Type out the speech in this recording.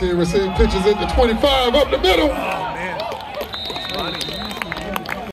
Team said pitches at the 25 up the middle.